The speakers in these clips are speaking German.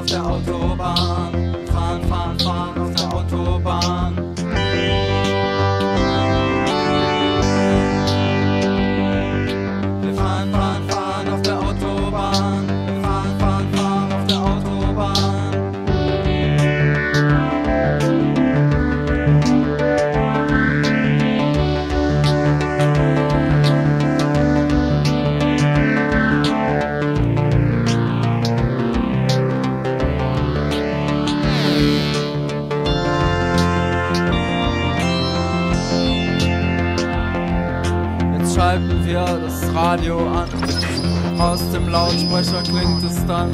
auf 吧 das Radio an. Aus dem Lautsprecher klingt es dann.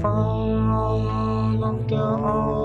fall of their own.